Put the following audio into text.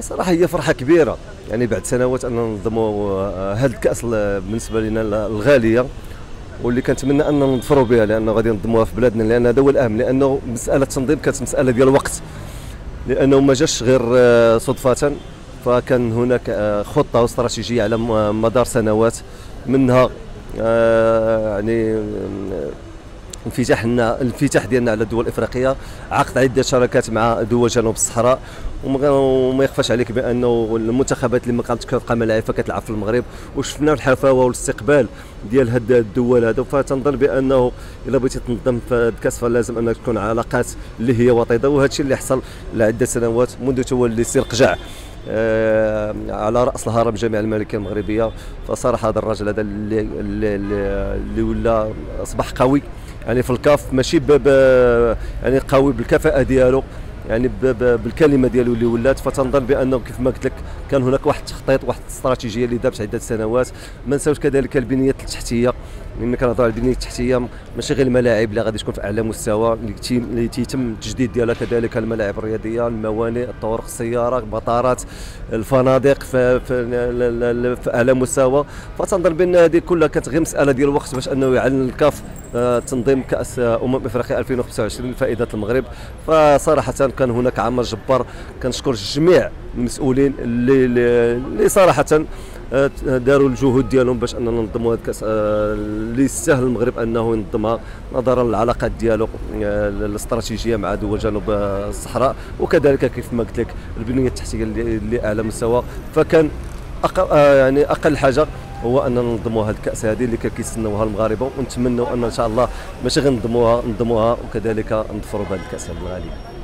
صراحة هي فرحة كبيرة. يعني بعد سنوات أن ننظموا هذا الكأس بالنسبة لنا الغالية واللي كنتمنى أن نظفروا بها لأنه غادي ننظموها في بلادنا لأن هذا هو الأهم لأنه مسألة التنظيم كانت مسألة ديال الوقت. لأنه ما جاش غير آه، صدفة. فكان هناك آه، خطة واستراتيجيه على مدار سنوات منها آه، يعني انفتاح الانفتاح ديالنا على الدول الإفريقية. عقد عدة شراكات مع دول جنوب الصحراء. وما يخفاش عليك بأنه المنتخبات اللي ما كانتش كتبقى ملاعب فكتلعب في المغرب وشفنا الحفاوه والاستقبال ديال هاد الدول هذو فتنظن بأنه إلا بغيتي تنظم في الكاس فلازم أنك تكون علاقات اللي هي وطيدة. وهذا الشيء اللي حصل لعدة سنوات منذ تولي سير قجع آه على رأس الهرم الجامعة الملكيه المغربية. فصراحه هذا الرجل هذا اللي, اللي, اللي ولا أصبح قوي. يعني في الكاف ماشي يعني قوي بالكفاءة ديالو. يعني بالكلمة ديالو اللي ولات. فتنظن بأنه كيف ما قلت لك كان هناك واحد التخطيط واحد الاستراتيجية اللي دابت عده سنوات. ما نساوش كذلك البنية التحتية. ملي كنهضر على البنيه التحتيه ماشي غير الملاعب اللي غادي تكون في أعلى مستوى اللي تيتم التجديد ديالها كذلك الملاعب الرياضية الموانئ الطرق السيارة المطارات الفنادق في, في, في أعلى مستوى. فتنظن بأن هذه كلها كانت غير مسألة ديال الوقت باش أنه يعلن الكاف آه، تنظيم كأس أمم إفريقيا 2025 لفائدة المغرب. فصراحة كان هناك عمل جبار كنشكر جميع المسؤولين اللي اللي صراحة داروا الجهود ديالهم باش أننا ننظموا هذا الكاس آه، اللي يستاهل المغرب أنه ينظمها نظرا للعلاقات ديالو آه، الاستراتيجية مع دول جنوب الصحراء. وكذلك كيف ما قلت لك البنيه التحتية اللي أعلى مستوى. فكان أقل يعني أقل حاجة هو أننا ننظموا هذه الكاس هذه اللي كيستناوها المغاربة ونتمنوا أن إن شاء الله ماشي غير ننظموها ننظموها وكذلك نظفروا بهذه الكاس الغالية.